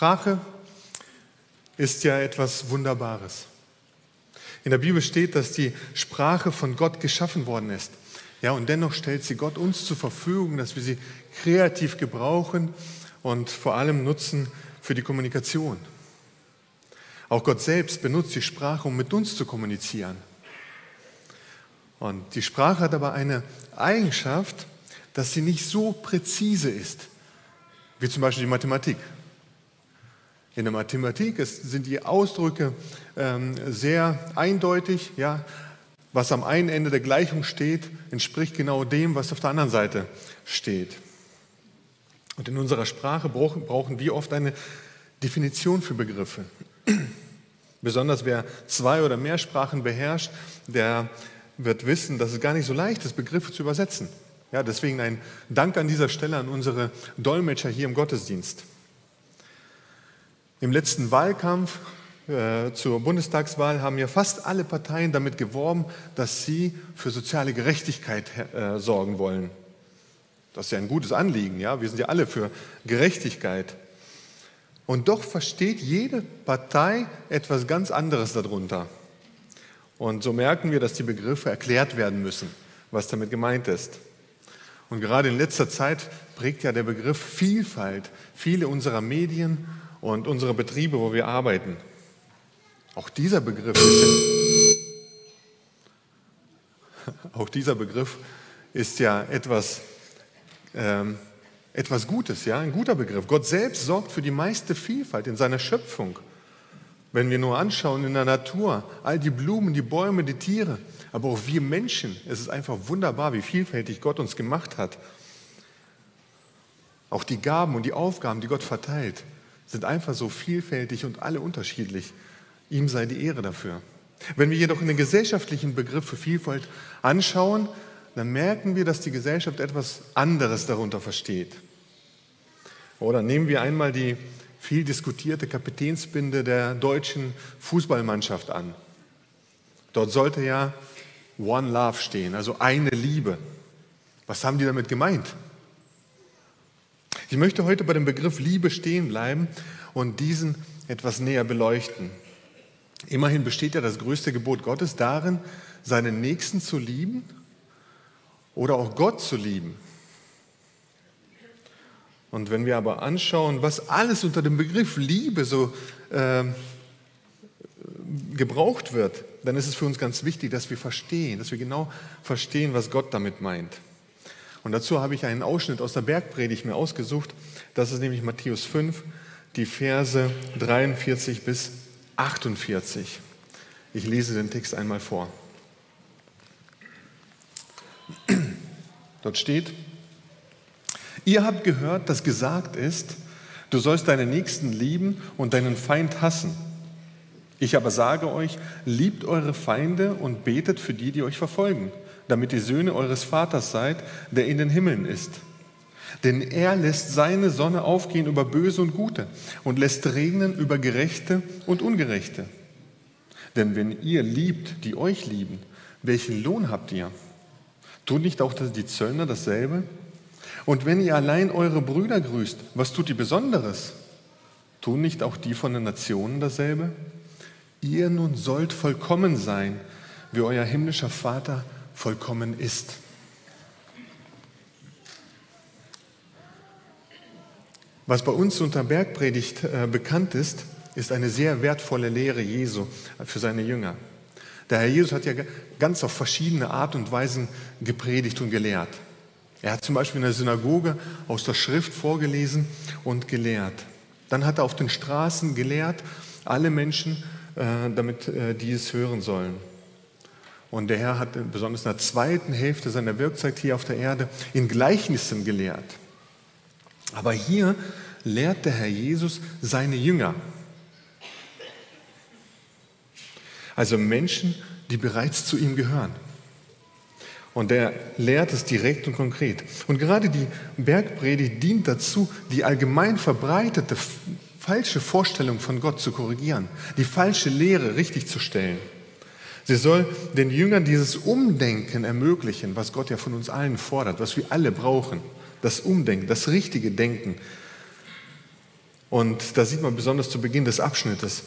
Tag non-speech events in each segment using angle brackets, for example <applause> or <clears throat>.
Sprache ist ja etwas Wunderbares. In der Bibel steht, dass die Sprache von Gott geschaffen worden ist. Ja, und dennoch stellt sie Gott uns zur Verfügung, dass wir sie kreativ gebrauchen und vor allem nutzen für die Kommunikation. Auch Gott selbst benutzt die Sprache, um mit uns zu kommunizieren. Und die Sprache hat aber eine Eigenschaft, dass sie nicht so präzise ist, wie zum Beispiel die Mathematik. In der Mathematik sind die Ausdrücke ähm, sehr eindeutig. Ja? Was am einen Ende der Gleichung steht, entspricht genau dem, was auf der anderen Seite steht. Und in unserer Sprache brauchen, brauchen wir oft eine Definition für Begriffe. <clears throat> Besonders wer zwei oder mehr Sprachen beherrscht, der wird wissen, dass es gar nicht so leicht ist, Begriffe zu übersetzen. Ja, deswegen ein Dank an dieser Stelle an unsere Dolmetscher hier im Gottesdienst. Im letzten Wahlkampf äh, zur Bundestagswahl haben ja fast alle Parteien damit geworben, dass sie für soziale Gerechtigkeit äh, sorgen wollen. Das ist ja ein gutes Anliegen, ja. Wir sind ja alle für Gerechtigkeit. Und doch versteht jede Partei etwas ganz anderes darunter. Und so merken wir, dass die Begriffe erklärt werden müssen, was damit gemeint ist. Und gerade in letzter Zeit prägt ja der Begriff Vielfalt viele unserer Medien und unsere Betriebe, wo wir arbeiten. Auch dieser Begriff ist, <laughs> auch dieser Begriff ist ja etwas, ähm, etwas Gutes, ja, ein guter Begriff. Gott selbst sorgt für die meiste Vielfalt in seiner Schöpfung. Wenn wir nur anschauen in der Natur, all die Blumen, die Bäume, die Tiere, aber auch wir Menschen, es ist einfach wunderbar, wie vielfältig Gott uns gemacht hat. Auch die Gaben und die Aufgaben, die Gott verteilt, sind einfach so vielfältig und alle unterschiedlich. Ihm sei die Ehre dafür. Wenn wir jedoch in den gesellschaftlichen Begriff für Vielfalt anschauen, dann merken wir, dass die Gesellschaft etwas anderes darunter versteht. Oder nehmen wir einmal die viel diskutierte Kapitänsbinde der deutschen Fußballmannschaft an. Dort sollte ja One Love stehen, also eine Liebe. Was haben die damit gemeint? Ich möchte heute bei dem Begriff Liebe stehen bleiben und diesen etwas näher beleuchten. Immerhin besteht ja das größte Gebot Gottes darin, seinen Nächsten zu lieben oder auch Gott zu lieben. Und wenn wir aber anschauen, was alles unter dem Begriff Liebe so äh, gebraucht wird, dann ist es für uns ganz wichtig, dass wir verstehen, dass wir genau verstehen, was Gott damit meint. Und dazu habe ich einen Ausschnitt aus der Bergpredigt mir ausgesucht. Das ist nämlich Matthäus 5, die Verse 43 bis 48. Ich lese den Text einmal vor. Dort steht, ihr habt gehört, dass gesagt ist, du sollst deinen Nächsten lieben und deinen Feind hassen. Ich aber sage euch, liebt eure Feinde und betet für die, die euch verfolgen, damit ihr Söhne eures Vaters seid, der in den Himmeln ist. Denn er lässt seine Sonne aufgehen über Böse und Gute und lässt regnen über Gerechte und Ungerechte. Denn wenn ihr liebt, die euch lieben, welchen Lohn habt ihr? Tut nicht auch die Zöllner dasselbe? Und wenn ihr allein eure Brüder grüßt, was tut ihr Besonderes? Tun nicht auch die von den Nationen dasselbe? Ihr nun sollt vollkommen sein, wie euer himmlischer Vater vollkommen ist. Was bei uns unter Bergpredigt äh, bekannt ist, ist eine sehr wertvolle Lehre Jesu für seine Jünger. Der Herr Jesus hat ja ganz auf verschiedene Art und Weisen gepredigt und gelehrt. Er hat zum Beispiel in der Synagoge aus der Schrift vorgelesen und gelehrt. Dann hat er auf den Straßen gelehrt, alle Menschen äh, damit äh, die es hören sollen. Und der Herr hat besonders in der zweiten Hälfte seiner Wirkzeit hier auf der Erde in Gleichnissen gelehrt. Aber hier lehrt der Herr Jesus seine Jünger. Also Menschen, die bereits zu ihm gehören. Und er lehrt es direkt und konkret. Und gerade die Bergpredigt dient dazu, die allgemein verbreitete falsche Vorstellung von Gott zu korrigieren, die falsche Lehre richtig zu stellen. Sie soll den Jüngern dieses Umdenken ermöglichen, was Gott ja von uns allen fordert, was wir alle brauchen. Das Umdenken, das richtige Denken. Und da sieht man besonders zu Beginn des Abschnittes.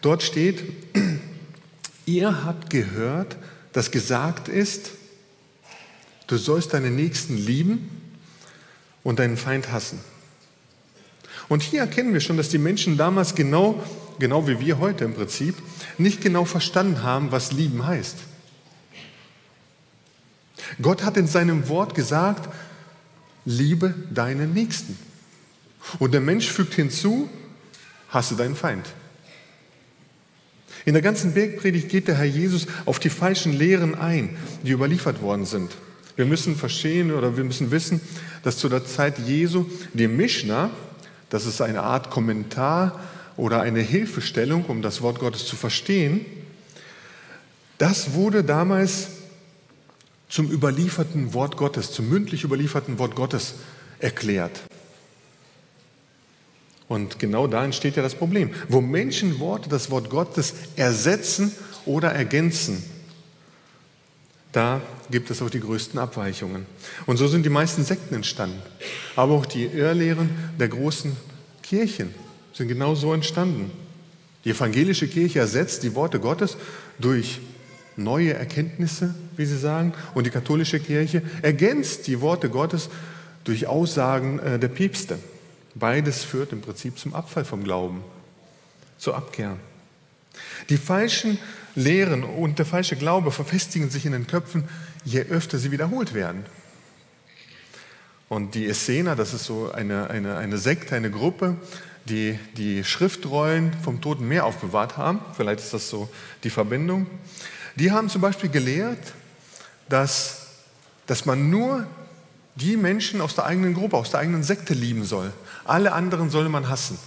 Dort steht, <clears throat> ihr habt gehört, dass gesagt ist, du sollst deinen Nächsten lieben und deinen Feind hassen. Und hier erkennen wir schon, dass die Menschen damals genau, genau wie wir heute im Prinzip, nicht genau verstanden haben, was lieben heißt. Gott hat in seinem Wort gesagt, liebe deinen Nächsten. Und der Mensch fügt hinzu, hasse deinen Feind. In der ganzen Bergpredigt geht der Herr Jesus auf die falschen Lehren ein, die überliefert worden sind. Wir müssen verstehen oder wir müssen wissen, dass zu der Zeit Jesu die Mishnah, das ist eine Art Kommentar oder eine Hilfestellung, um das Wort Gottes zu verstehen, das wurde damals zum überlieferten Wort Gottes, zum mündlich überlieferten Wort Gottes erklärt. Und genau da entsteht ja das Problem. Wo Menschenworte das Wort Gottes ersetzen oder ergänzen, da gibt es auch die größten Abweichungen. Und so sind die meisten Sekten entstanden. Aber auch die Irrlehren der großen Kirchen sind genau so entstanden. Die evangelische Kirche ersetzt die Worte Gottes durch neue Erkenntnisse, wie sie sagen, und die katholische Kirche ergänzt die Worte Gottes durch Aussagen äh, der Päpste. Beides führt im Prinzip zum Abfall vom Glauben, zur Abkehr. Die falschen Lehren und der falsche Glaube verfestigen sich in den Köpfen, je öfter sie wiederholt werden. Und die Essener, das ist so eine, eine, eine Sekte, eine Gruppe, die die Schriftrollen vom Toten Meer aufbewahrt haben. Vielleicht ist das so die Verbindung. Die haben zum Beispiel gelehrt, dass, dass man nur die Menschen aus der eigenen Gruppe, aus der eigenen Sekte lieben soll. Alle anderen solle man hassen.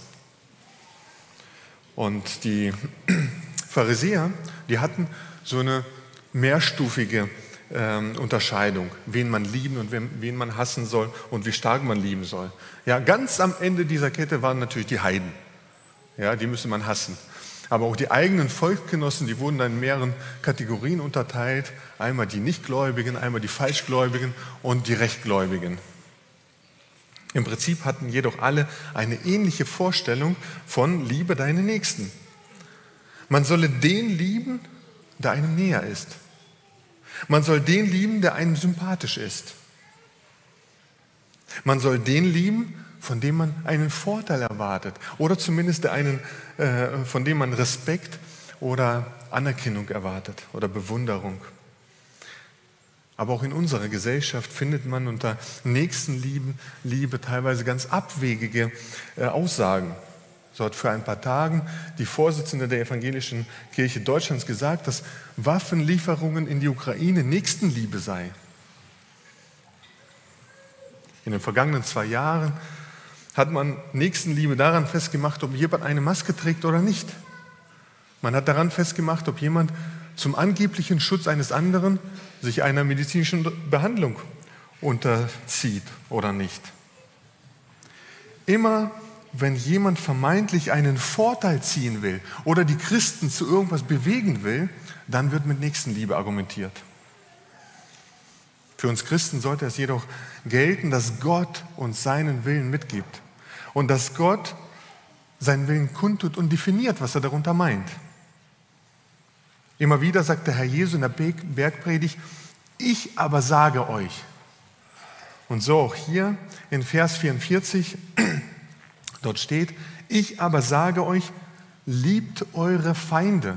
Und die <clears throat> Pharisäer, die hatten so eine mehrstufige ähm, Unterscheidung, wen man lieben und wen, wen man hassen soll und wie stark man lieben soll. Ja, ganz am Ende dieser Kette waren natürlich die Heiden. Ja, die müsse man hassen. Aber auch die eigenen Volksgenossen, die wurden dann in mehreren Kategorien unterteilt. Einmal die Nichtgläubigen, einmal die Falschgläubigen und die Rechtgläubigen. Im Prinzip hatten jedoch alle eine ähnliche Vorstellung von Liebe deinen Nächsten. Man solle den lieben, der einem näher ist. Man soll den lieben, der einem sympathisch ist. Man soll den lieben, von dem man einen Vorteil erwartet oder zumindest einen, äh, von dem man Respekt oder Anerkennung erwartet oder Bewunderung. Aber auch in unserer Gesellschaft findet man unter Nächstenliebe Liebe teilweise ganz abwegige äh, Aussagen. So hat vor ein paar Tagen die Vorsitzende der Evangelischen Kirche Deutschlands gesagt, dass Waffenlieferungen in die Ukraine Nächstenliebe sei. In den vergangenen zwei Jahren hat man Nächstenliebe daran festgemacht, ob jemand eine Maske trägt oder nicht. Man hat daran festgemacht, ob jemand zum angeblichen Schutz eines anderen sich einer medizinischen Behandlung unterzieht oder nicht. Immer wenn jemand vermeintlich einen Vorteil ziehen will oder die Christen zu irgendwas bewegen will, dann wird mit Nächstenliebe argumentiert. Für uns Christen sollte es jedoch gelten, dass Gott uns seinen Willen mitgibt und dass Gott seinen Willen kundtut und definiert, was er darunter meint. Immer wieder sagt der Herr Jesus in der Bergpredigt, ich aber sage euch. Und so auch hier in Vers 44, dort steht, ich aber sage euch, liebt eure Feinde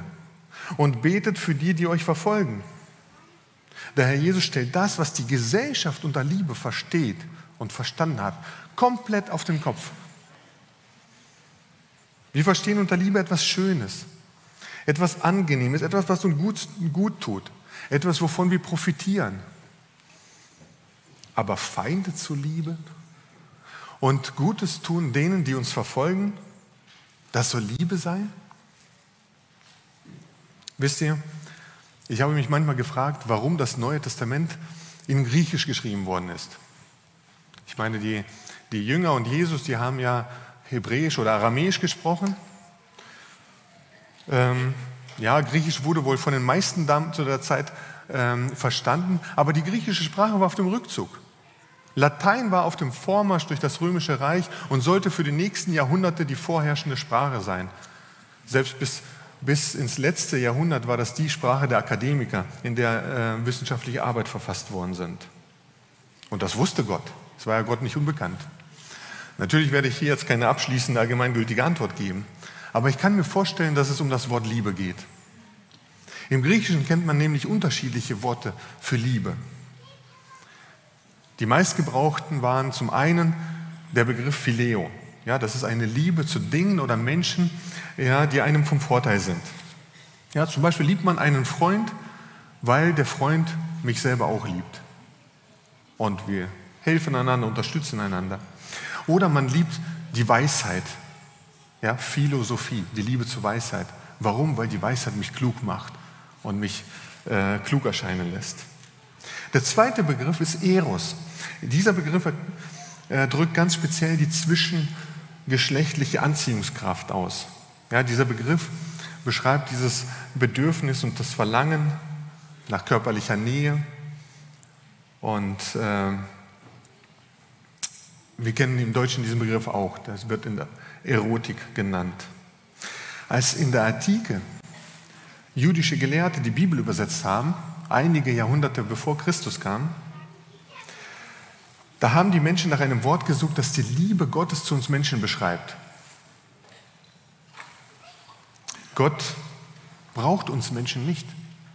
und betet für die, die euch verfolgen. Der Herr Jesus stellt das, was die Gesellschaft unter Liebe versteht und verstanden hat, komplett auf den Kopf. Wir verstehen unter Liebe etwas Schönes, etwas Angenehmes, etwas, was uns gut, gut tut, etwas, wovon wir profitieren. Aber Feinde zu lieben und Gutes tun denen, die uns verfolgen, das soll Liebe sein? Wisst ihr, ich habe mich manchmal gefragt, warum das Neue Testament in Griechisch geschrieben worden ist. Ich meine, die, die Jünger und Jesus, die haben ja Hebräisch oder Aramäisch gesprochen. Ähm, ja, Griechisch wurde wohl von den meisten zu der Zeit ähm, verstanden, aber die griechische Sprache war auf dem Rückzug. Latein war auf dem Vormarsch durch das Römische Reich und sollte für die nächsten Jahrhunderte die vorherrschende Sprache sein. Selbst bis, bis ins letzte Jahrhundert war das die Sprache der Akademiker, in der äh, wissenschaftliche Arbeit verfasst worden sind. Und das wusste Gott. Das war ja Gott nicht unbekannt. Natürlich werde ich hier jetzt keine abschließende allgemeingültige Antwort geben, aber ich kann mir vorstellen, dass es um das Wort Liebe geht. Im Griechischen kennt man nämlich unterschiedliche Worte für Liebe. Die meistgebrauchten waren zum einen der Begriff Phileo. Ja, das ist eine Liebe zu Dingen oder Menschen, ja, die einem vom Vorteil sind. Ja, zum Beispiel liebt man einen Freund, weil der Freund mich selber auch liebt. Und wir helfen einander, unterstützen einander. Oder man liebt die Weisheit, ja, Philosophie, die Liebe zur Weisheit. Warum? Weil die Weisheit mich klug macht und mich äh, klug erscheinen lässt. Der zweite Begriff ist Eros. Dieser Begriff äh, drückt ganz speziell die zwischengeschlechtliche Anziehungskraft aus. Ja, dieser Begriff beschreibt dieses Bedürfnis und das Verlangen nach körperlicher Nähe. Und äh, wir kennen im Deutschen diesen Begriff auch. Das wird in der Erotik genannt. Als in der Antike jüdische Gelehrte die Bibel übersetzt haben, einige Jahrhunderte bevor Christus kam, da haben die Menschen nach einem Wort gesucht, das die Liebe Gottes zu uns Menschen beschreibt. Gott braucht uns Menschen nicht.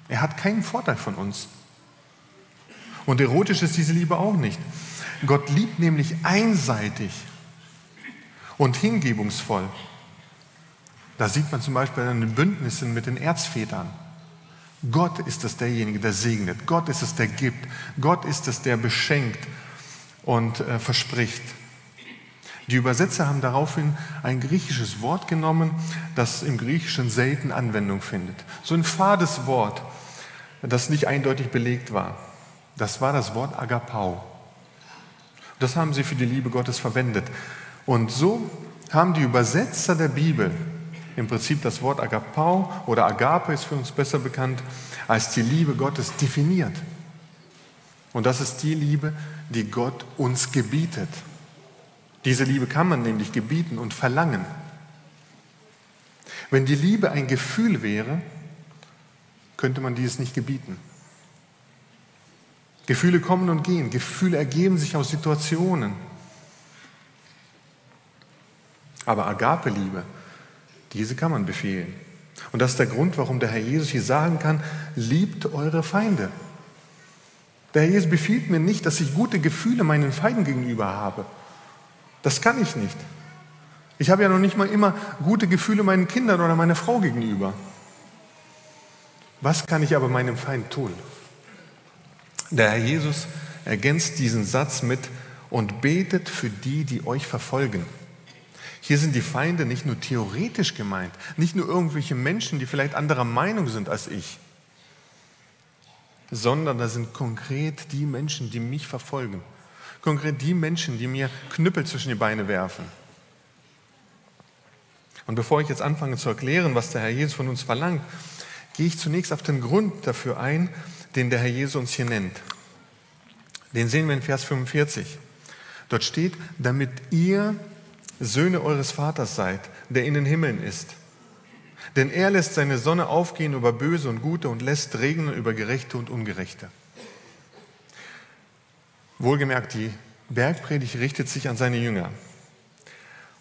Er hat keinen Vorteil von uns. Und erotisch ist diese Liebe auch nicht. Gott liebt nämlich einseitig und hingebungsvoll. Da sieht man zum Beispiel an den Bündnissen mit den Erzvätern. Gott ist es derjenige, der segnet. Gott ist es, der gibt. Gott ist es, der beschenkt und äh, verspricht. Die Übersetzer haben daraufhin ein griechisches Wort genommen, das im Griechischen selten Anwendung findet. So ein fades Wort, das nicht eindeutig belegt war. Das war das Wort Agapau. Das haben sie für die Liebe Gottes verwendet. Und so haben die Übersetzer der Bibel im Prinzip das Wort Agapau oder Agape ist für uns besser bekannt als die Liebe Gottes definiert. Und das ist die Liebe, die Gott uns gebietet. Diese Liebe kann man nämlich gebieten und verlangen. Wenn die Liebe ein Gefühl wäre, könnte man dieses nicht gebieten. Gefühle kommen und gehen, Gefühle ergeben sich aus Situationen. Aber Agape-Liebe, diese kann man befehlen. Und das ist der Grund, warum der Herr Jesus hier sagen kann, liebt eure Feinde. Der Herr Jesus befiehlt mir nicht, dass ich gute Gefühle meinen Feinden gegenüber habe. Das kann ich nicht. Ich habe ja noch nicht mal immer gute Gefühle meinen Kindern oder meiner Frau gegenüber. Was kann ich aber meinem Feind tun? Der Herr Jesus ergänzt diesen Satz mit und betet für die, die euch verfolgen. Hier sind die Feinde nicht nur theoretisch gemeint, nicht nur irgendwelche Menschen, die vielleicht anderer Meinung sind als ich, sondern da sind konkret die Menschen, die mich verfolgen. Konkret die Menschen, die mir Knüppel zwischen die Beine werfen. Und bevor ich jetzt anfange zu erklären, was der Herr Jesus von uns verlangt, gehe ich zunächst auf den Grund dafür ein, den der Herr Jesus uns hier nennt. Den sehen wir in Vers 45. Dort steht, damit ihr Söhne eures Vaters seid, der in den Himmeln ist. Denn er lässt seine Sonne aufgehen über Böse und Gute und lässt regnen über Gerechte und Ungerechte. Wohlgemerkt, die Bergpredigt richtet sich an seine Jünger.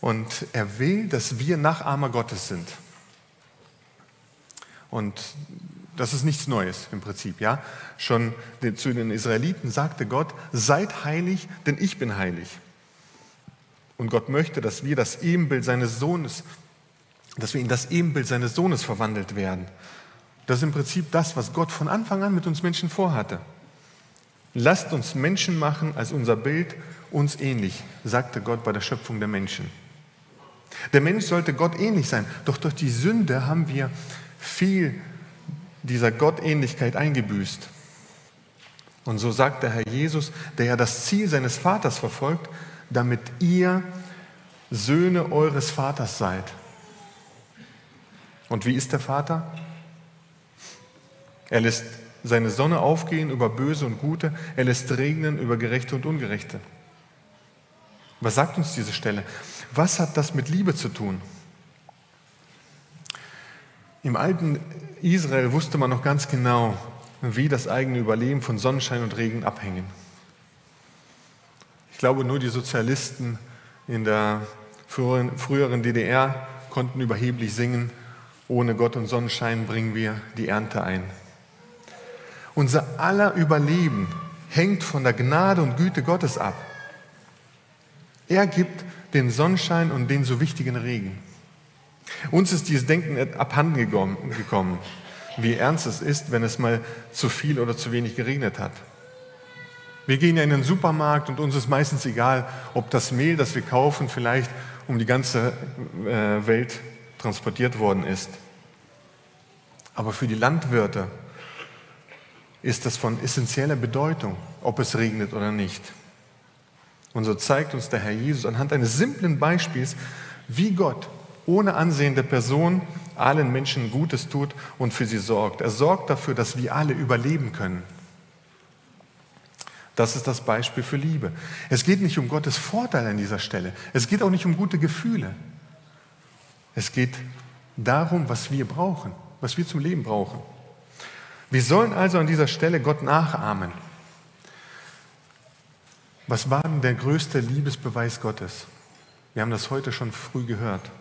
Und er will, dass wir Nachahmer Gottes sind. Und das ist nichts Neues im Prinzip, ja. Schon zu den Israeliten sagte Gott: Seid heilig, denn ich bin heilig. Und Gott möchte, dass wir das Ebenbild seines Sohnes dass wir in das Ebenbild seines Sohnes verwandelt werden. Das ist im Prinzip das, was Gott von Anfang an mit uns Menschen vorhatte. Lasst uns Menschen machen als unser Bild uns ähnlich, sagte Gott bei der Schöpfung der Menschen. Der Mensch sollte Gott ähnlich sein, doch durch die Sünde haben wir viel dieser Gottähnlichkeit eingebüßt. Und so sagt der Herr Jesus, der ja das Ziel seines Vaters verfolgt, damit ihr Söhne eures Vaters seid. Und wie ist der Vater? Er lässt seine Sonne aufgehen über Böse und Gute, er lässt regnen über Gerechte und Ungerechte. Was sagt uns diese Stelle? Was hat das mit Liebe zu tun? Im alten Israel wusste man noch ganz genau, wie das eigene Überleben von Sonnenschein und Regen abhängen. Ich glaube, nur die Sozialisten in der früheren DDR konnten überheblich singen, ohne Gott und Sonnenschein bringen wir die Ernte ein. Unser aller Überleben hängt von der Gnade und Güte Gottes ab. Er gibt den Sonnenschein und den so wichtigen Regen. Uns ist dieses Denken abhanden gekommen, wie ernst es ist, wenn es mal zu viel oder zu wenig geregnet hat. Wir gehen ja in den Supermarkt und uns ist meistens egal, ob das Mehl, das wir kaufen, vielleicht um die ganze äh, Welt transportiert worden ist. Aber für die Landwirte ist das von essentieller Bedeutung, ob es regnet oder nicht. Und so zeigt uns der Herr Jesus anhand eines simplen Beispiels, wie Gott ohne Ansehen der Person allen Menschen Gutes tut und für sie sorgt. Er sorgt dafür, dass wir alle überleben können. Das ist das Beispiel für Liebe. Es geht nicht um Gottes Vorteil an dieser Stelle. Es geht auch nicht um gute Gefühle. Es geht darum, was wir brauchen, was wir zum Leben brauchen. Wir sollen also an dieser Stelle Gott nachahmen. Was war denn der größte Liebesbeweis Gottes? Wir haben das heute schon früh gehört.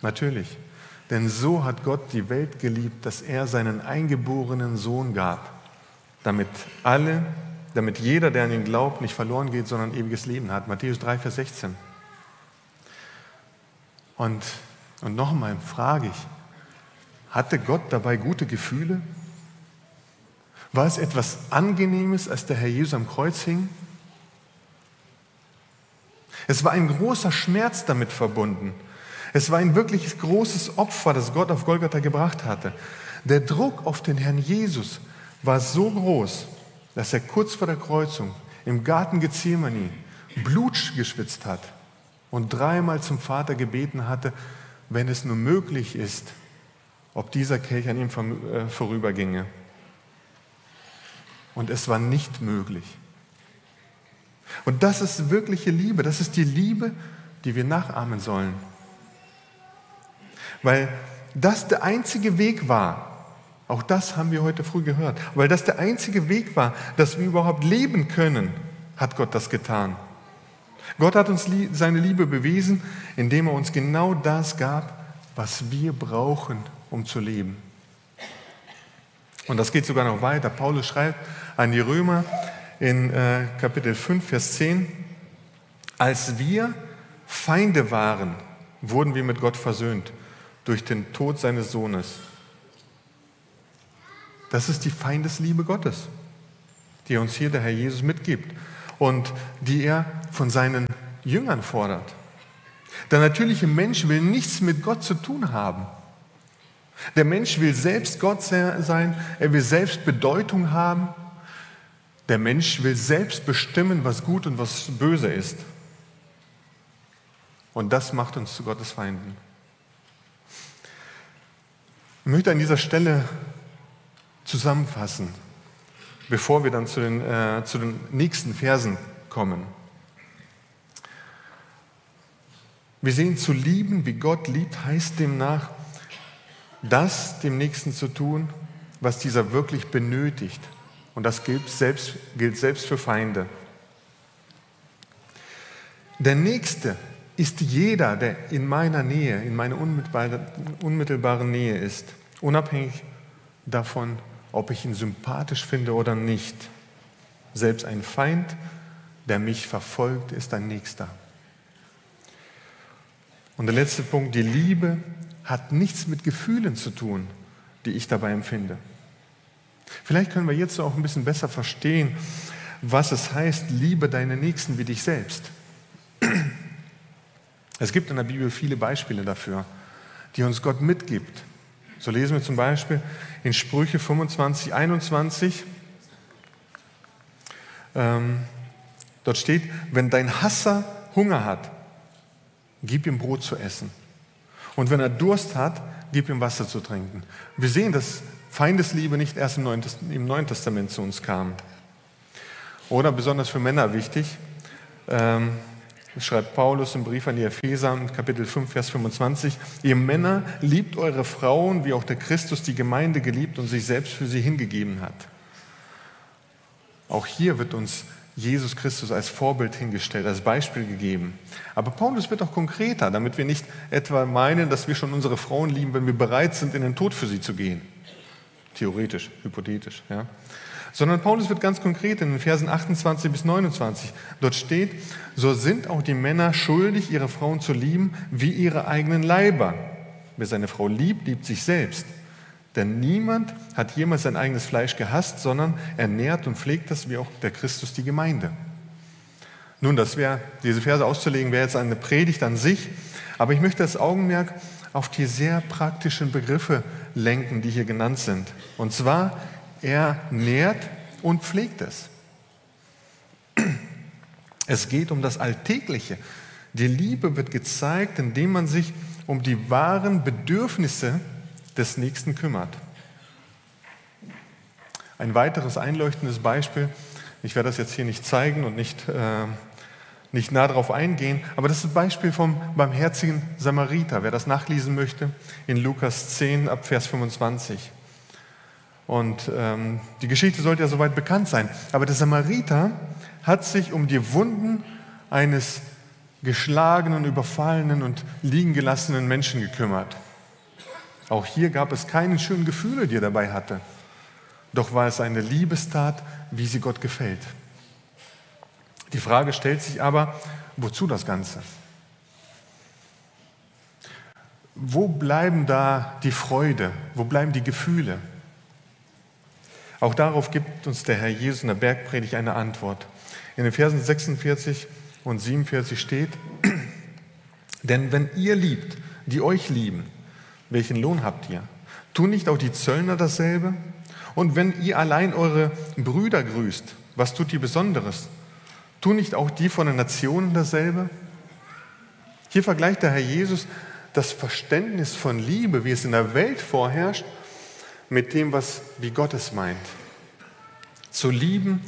Natürlich. Denn so hat Gott die Welt geliebt, dass er seinen eingeborenen Sohn gab, damit alle, damit jeder, der an ihn glaubt, nicht verloren geht, sondern ewiges Leben hat. Matthäus 3, Vers 16. Und, und nochmal frage ich, hatte Gott dabei gute Gefühle? War es etwas Angenehmes, als der Herr Jesus am Kreuz hing? Es war ein großer Schmerz damit verbunden. Es war ein wirklich großes Opfer, das Gott auf Golgatha gebracht hatte. Der Druck auf den Herrn Jesus war so groß, dass er kurz vor der Kreuzung im Garten Gethsemane Blut geschwitzt hat und dreimal zum Vater gebeten hatte, wenn es nur möglich ist, ob dieser Kelch an ihm äh, vorüberginge. Und es war nicht möglich. Und das ist wirkliche Liebe. Das ist die Liebe, die wir nachahmen sollen. Weil das der einzige Weg war, auch das haben wir heute früh gehört, weil das der einzige Weg war, dass wir überhaupt leben können, hat Gott das getan. Gott hat uns seine Liebe bewiesen, indem er uns genau das gab, was wir brauchen, um zu leben. Und das geht sogar noch weiter. Paulus schreibt an die Römer in äh, Kapitel 5, Vers 10, als wir Feinde waren, wurden wir mit Gott versöhnt durch den Tod seines Sohnes. Das ist die Feindesliebe Gottes, die uns hier der Herr Jesus mitgibt und die er von seinen Jüngern fordert. Der natürliche Mensch will nichts mit Gott zu tun haben. Der Mensch will selbst Gott sein, er will selbst Bedeutung haben. Der Mensch will selbst bestimmen, was gut und was böse ist. Und das macht uns zu Gottes Feinden. Ich möchte an dieser Stelle zusammenfassen, bevor wir dann zu den, äh, zu den nächsten Versen kommen. Wir sehen, zu lieben, wie Gott liebt, heißt demnach, das dem Nächsten zu tun, was dieser wirklich benötigt. Und das gilt selbst, gilt selbst für Feinde. Der Nächste ist jeder, der in meiner Nähe, in meiner unmittelbaren Nähe ist, unabhängig davon, ob ich ihn sympathisch finde oder nicht. Selbst ein Feind, der mich verfolgt, ist ein Nächster. Und der letzte Punkt, die Liebe hat nichts mit Gefühlen zu tun, die ich dabei empfinde. Vielleicht können wir jetzt auch ein bisschen besser verstehen, was es heißt, liebe deine Nächsten wie dich selbst. Es gibt in der Bibel viele Beispiele dafür, die uns Gott mitgibt. So lesen wir zum Beispiel in Sprüche 25, 21. Ähm, dort steht, wenn dein Hasser Hunger hat, gib ihm Brot zu essen. Und wenn er Durst hat, gib ihm Wasser zu trinken. Wir sehen, dass Feindesliebe nicht erst im Neuen, im Neuen Testament zu uns kam. Oder besonders für Männer wichtig, ähm, schreibt Paulus im Brief an die Epheser, Kapitel 5, Vers 25, ihr Männer liebt eure Frauen, wie auch der Christus die Gemeinde geliebt und sich selbst für sie hingegeben hat. Auch hier wird uns Jesus Christus als Vorbild hingestellt, als Beispiel gegeben. Aber Paulus wird auch konkreter, damit wir nicht etwa meinen, dass wir schon unsere Frauen lieben, wenn wir bereit sind, in den Tod für sie zu gehen. Theoretisch, hypothetisch. Ja. Sondern Paulus wird ganz konkret in den Versen 28 bis 29. Dort steht, so sind auch die Männer schuldig, ihre Frauen zu lieben wie ihre eigenen Leiber. Wer seine Frau liebt, liebt sich selbst. Denn niemand hat jemals sein eigenes Fleisch gehasst, sondern ernährt und pflegt das, wie auch der Christus die Gemeinde. Nun, das wäre, diese Verse auszulegen, wäre jetzt eine Predigt an sich, aber ich möchte das Augenmerk auf die sehr praktischen Begriffe lenken, die hier genannt sind. Und zwar, er nährt und pflegt es. Es geht um das Alltägliche. Die Liebe wird gezeigt, indem man sich um die wahren Bedürfnisse des Nächsten kümmert. Ein weiteres einleuchtendes Beispiel, ich werde das jetzt hier nicht zeigen und nicht, äh, nicht nah darauf eingehen, aber das ist ein Beispiel vom barmherzigen Samariter, wer das nachlesen möchte, in Lukas 10 ab Vers 25. Und ähm, die Geschichte sollte ja soweit bekannt sein, aber der Samariter hat sich um die Wunden eines geschlagenen, überfallenen und liegen gelassenen Menschen gekümmert. Auch hier gab es keine schönen Gefühle, die er dabei hatte. Doch war es eine Liebestat, wie sie Gott gefällt. Die Frage stellt sich aber, wozu das Ganze? Wo bleiben da die Freude? Wo bleiben die Gefühle? Auch darauf gibt uns der Herr Jesus in der Bergpredigt eine Antwort. In den Versen 46 und 47 steht, <clears throat> denn wenn ihr liebt, die euch lieben, welchen Lohn habt ihr? Tun nicht auch die Zöllner dasselbe? Und wenn ihr allein eure Brüder grüßt, was tut ihr Besonderes? Tun nicht auch die von den Nationen dasselbe? Hier vergleicht der Herr Jesus das Verständnis von Liebe, wie es in der Welt vorherrscht, mit dem, was wie Gott es meint. Zu lieben,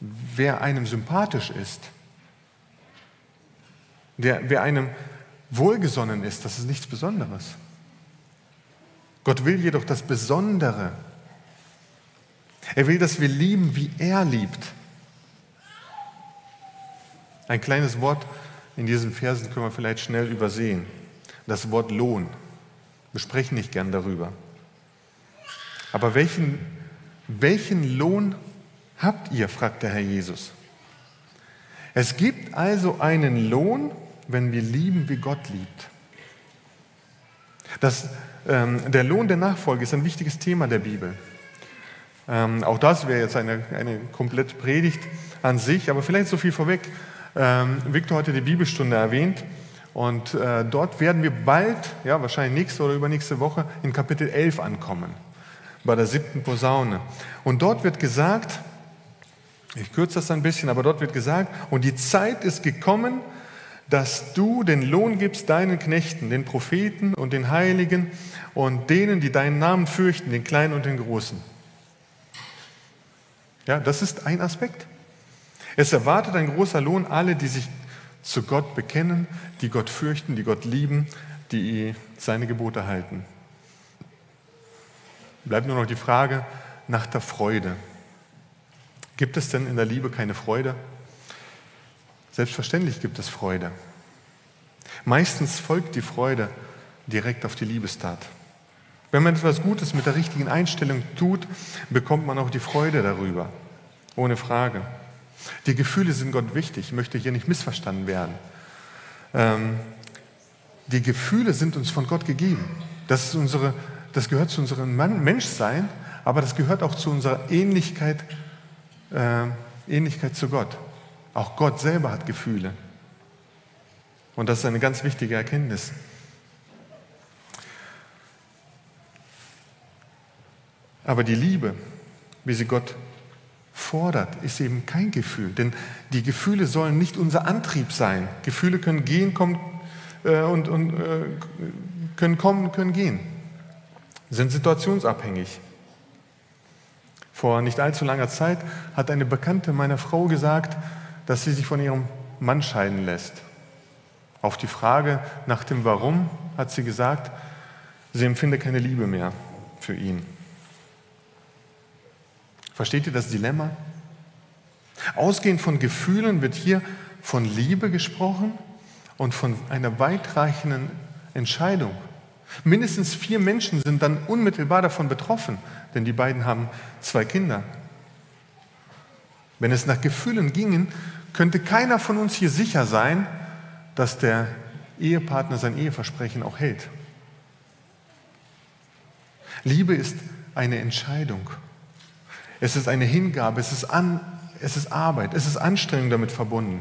wer einem sympathisch ist, der, wer einem wohlgesonnen ist, das ist nichts Besonderes. Gott will jedoch das Besondere. Er will, dass wir lieben, wie er liebt. Ein kleines Wort in diesen Versen können wir vielleicht schnell übersehen. Das Wort Lohn. Wir sprechen nicht gern darüber. Aber welchen, welchen Lohn habt ihr, fragt der Herr Jesus. Es gibt also einen Lohn, wenn wir lieben, wie Gott liebt. Das, ähm, der Lohn der Nachfolge ist ein wichtiges Thema der Bibel. Ähm, auch das wäre jetzt eine, eine komplette Predigt an sich, aber vielleicht so viel vorweg. Ähm, Victor hatte die Bibelstunde erwähnt und äh, dort werden wir bald, ja, wahrscheinlich nächste oder übernächste Woche, in Kapitel 11 ankommen, bei der siebten Posaune. Und dort wird gesagt, ich kürze das ein bisschen, aber dort wird gesagt, und die Zeit ist gekommen, dass du den Lohn gibst deinen Knechten, den Propheten und den Heiligen und denen, die deinen Namen fürchten, den Kleinen und den Großen. Ja, das ist ein Aspekt. Es erwartet ein großer Lohn alle, die sich zu Gott bekennen, die Gott fürchten, die Gott lieben, die seine Gebote halten. Bleibt nur noch die Frage nach der Freude. Gibt es denn in der Liebe keine Freude? Selbstverständlich gibt es Freude. Meistens folgt die Freude direkt auf die Liebestat. Wenn man etwas Gutes mit der richtigen Einstellung tut, bekommt man auch die Freude darüber. Ohne Frage. Die Gefühle sind Gott wichtig, ich möchte hier nicht missverstanden werden. Ähm, die Gefühle sind uns von Gott gegeben. Das, unsere, das gehört zu unserem Menschsein, aber das gehört auch zu unserer Ähnlichkeit, äh, Ähnlichkeit zu Gott. Auch Gott selber hat Gefühle. Und das ist eine ganz wichtige Erkenntnis. Aber die Liebe, wie sie Gott fordert, ist eben kein Gefühl. Denn die Gefühle sollen nicht unser Antrieb sein. Gefühle können gehen kommen, äh, und, und äh, können kommen, können gehen. sind situationsabhängig. Vor nicht allzu langer Zeit hat eine Bekannte meiner Frau gesagt, dass sie sich von ihrem Mann scheiden lässt. Auf die Frage nach dem Warum hat sie gesagt, sie empfinde keine Liebe mehr für ihn. Versteht ihr das Dilemma? Ausgehend von Gefühlen wird hier von Liebe gesprochen und von einer weitreichenden Entscheidung. Mindestens vier Menschen sind dann unmittelbar davon betroffen, denn die beiden haben zwei Kinder. Wenn es nach Gefühlen ginge, könnte keiner von uns hier sicher sein, dass der Ehepartner sein Eheversprechen auch hält. Liebe ist eine Entscheidung. Es ist eine Hingabe, es ist, An, es ist Arbeit, es ist Anstrengung damit verbunden.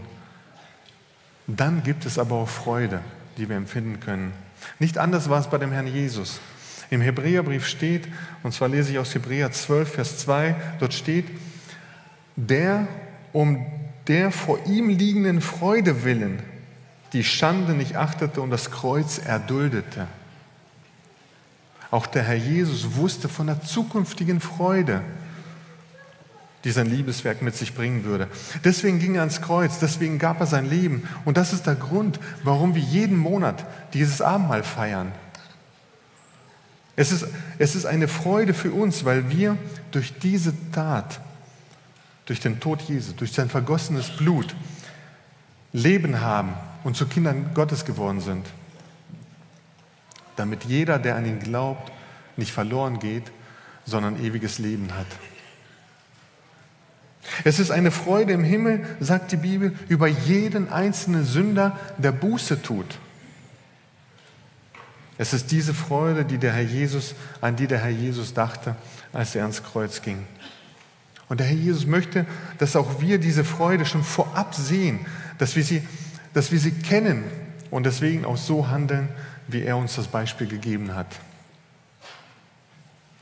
Dann gibt es aber auch Freude, die wir empfinden können. Nicht anders war es bei dem Herrn Jesus. Im Hebräerbrief steht, und zwar lese ich aus Hebräer 12, Vers 2, dort steht, der um der vor ihm liegenden Freude willen die Schande nicht achtete und das Kreuz erduldete. Auch der Herr Jesus wusste von der zukünftigen Freude, die sein Liebeswerk mit sich bringen würde. Deswegen ging er ans Kreuz, deswegen gab er sein Leben. Und das ist der Grund, warum wir jeden Monat dieses Abendmahl feiern. Es ist, es ist eine Freude für uns, weil wir durch diese Tat, durch den Tod Jesu, durch sein vergossenes Blut Leben haben und zu Kindern Gottes geworden sind. Damit jeder, der an ihn glaubt, nicht verloren geht, sondern ewiges Leben hat. Es ist eine Freude im Himmel, sagt die Bibel, über jeden einzelnen Sünder, der Buße tut. Es ist diese Freude, die der Herr Jesus, an die der Herr Jesus dachte, als er ans Kreuz ging. Und der Herr Jesus möchte, dass auch wir diese Freude schon vorab sehen, dass wir sie, dass wir sie kennen und deswegen auch so handeln, wie er uns das Beispiel gegeben hat.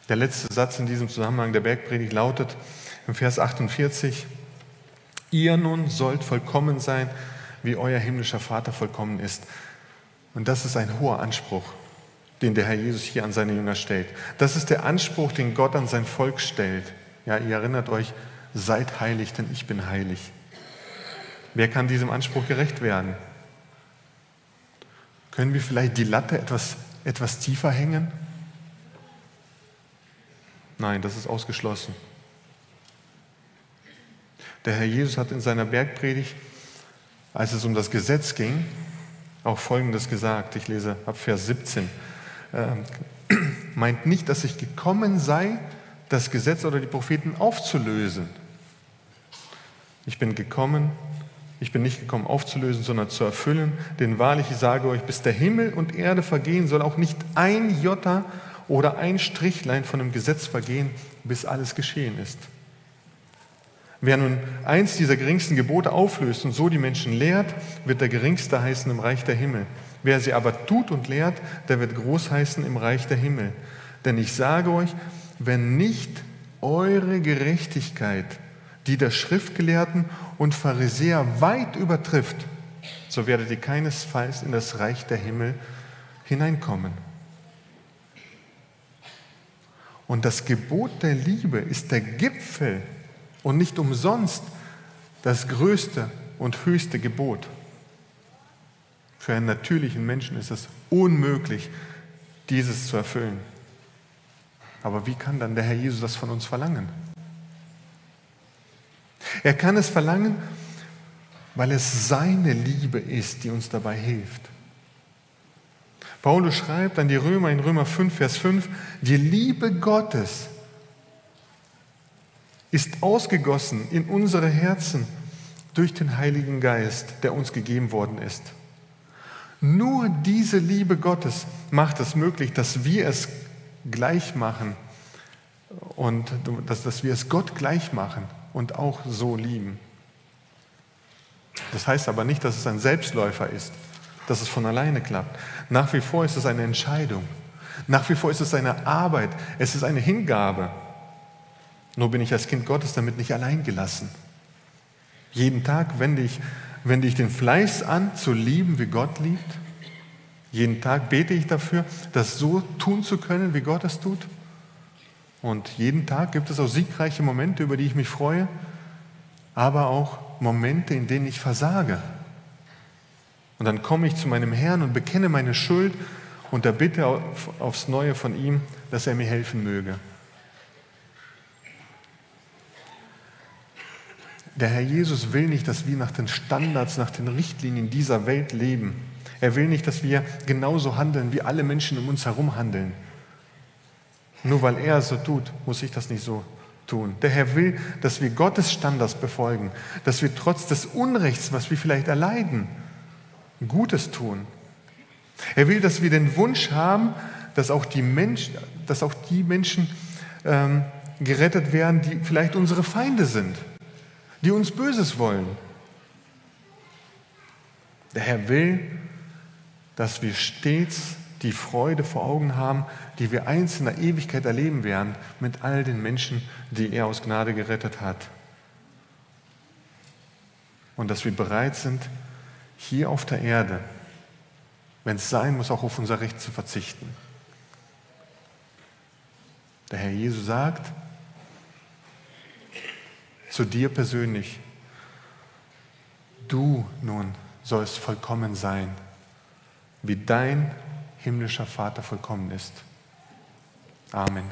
Der letzte Satz in diesem Zusammenhang der Bergpredigt lautet, im Vers 48, ihr nun sollt vollkommen sein, wie euer himmlischer Vater vollkommen ist. Und das ist ein hoher Anspruch, den der Herr Jesus hier an seine Jünger stellt. Das ist der Anspruch, den Gott an sein Volk stellt. Ja, ihr erinnert euch, seid heilig, denn ich bin heilig. Wer kann diesem Anspruch gerecht werden? Können wir vielleicht die Latte etwas, etwas tiefer hängen? Nein, das ist ausgeschlossen. Der Herr Jesus hat in seiner Bergpredigt, als es um das Gesetz ging, auch Folgendes gesagt. Ich lese ab Vers 17. Äh, <clears throat> meint nicht, dass ich gekommen sei, das Gesetz oder die Propheten aufzulösen. Ich bin gekommen, ich bin nicht gekommen aufzulösen, sondern zu erfüllen. Denn wahrlich, ich sage euch, bis der Himmel und Erde vergehen, soll auch nicht ein Jota oder ein Strichlein von dem Gesetz vergehen, bis alles geschehen ist. Wer nun eins dieser geringsten Gebote auflöst und so die Menschen lehrt, wird der Geringste heißen im Reich der Himmel. Wer sie aber tut und lehrt, der wird groß heißen im Reich der Himmel. Denn ich sage euch, wenn nicht eure Gerechtigkeit die der Schriftgelehrten und Pharisäer weit übertrifft, so werdet ihr keinesfalls in das Reich der Himmel hineinkommen. Und das Gebot der Liebe ist der Gipfel und nicht umsonst das größte und höchste Gebot. Für einen natürlichen Menschen ist es unmöglich, dieses zu erfüllen. Aber wie kann dann der Herr Jesus das von uns verlangen? Er kann es verlangen, weil es seine Liebe ist, die uns dabei hilft. Paulus schreibt an die Römer in Römer 5, Vers 5, die Liebe Gottes ist ausgegossen in unsere Herzen durch den Heiligen Geist, der uns gegeben worden ist. Nur diese Liebe Gottes macht es möglich, dass wir es gleich machen und dass, dass wir es Gott gleich machen und auch so lieben. Das heißt aber nicht, dass es ein Selbstläufer ist, dass es von alleine klappt. Nach wie vor ist es eine Entscheidung. Nach wie vor ist es eine Arbeit. Es ist eine Hingabe. Nur bin ich als Kind Gottes damit nicht allein gelassen. Jeden Tag wende ich, wende ich den Fleiß an, zu lieben, wie Gott liebt. Jeden Tag bete ich dafür, das so tun zu können, wie Gott es tut. Und jeden Tag gibt es auch siegreiche Momente, über die ich mich freue, aber auch Momente, in denen ich versage. Und dann komme ich zu meinem Herrn und bekenne meine Schuld und da bitte aufs Neue von ihm, dass er mir helfen möge. Der Herr Jesus will nicht, dass wir nach den Standards, nach den Richtlinien dieser Welt leben. Er will nicht, dass wir genauso handeln, wie alle Menschen um uns herum handeln. Nur weil er es so tut, muss ich das nicht so tun. Der Herr will, dass wir Gottes Standards befolgen, dass wir trotz des Unrechts, was wir vielleicht erleiden, Gutes tun. Er will, dass wir den Wunsch haben, dass auch die, Mensch, dass auch die Menschen ähm, gerettet werden, die vielleicht unsere Feinde sind, die uns Böses wollen. Der Herr will, dass wir stets die Freude vor Augen haben, die wir einst in der Ewigkeit erleben werden mit all den Menschen, die er aus Gnade gerettet hat. Und dass wir bereit sind, hier auf der Erde, wenn es sein muss, auch auf unser Recht zu verzichten. Der Herr Jesus sagt zu dir persönlich, du nun sollst vollkommen sein, wie dein himmlischer Vater vollkommen ist. Amen.